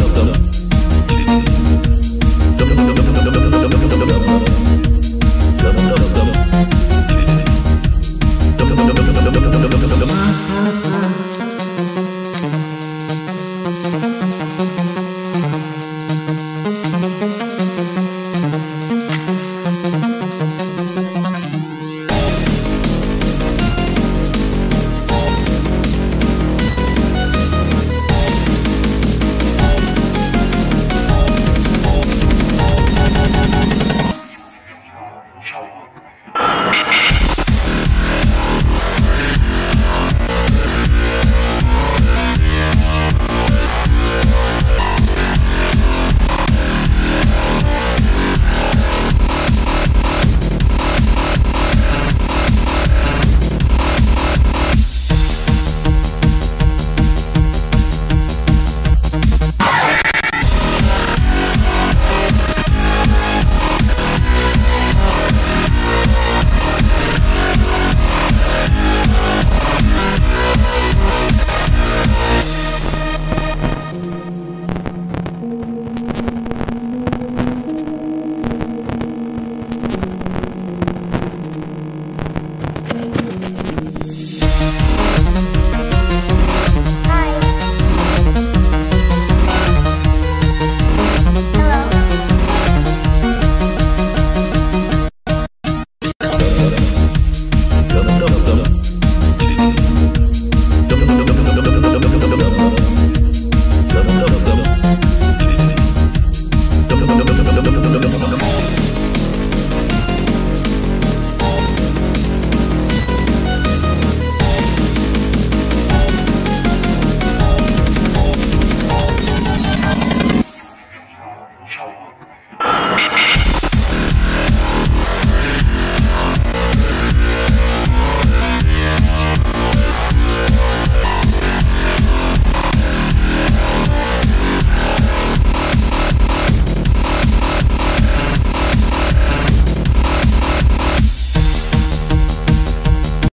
of them.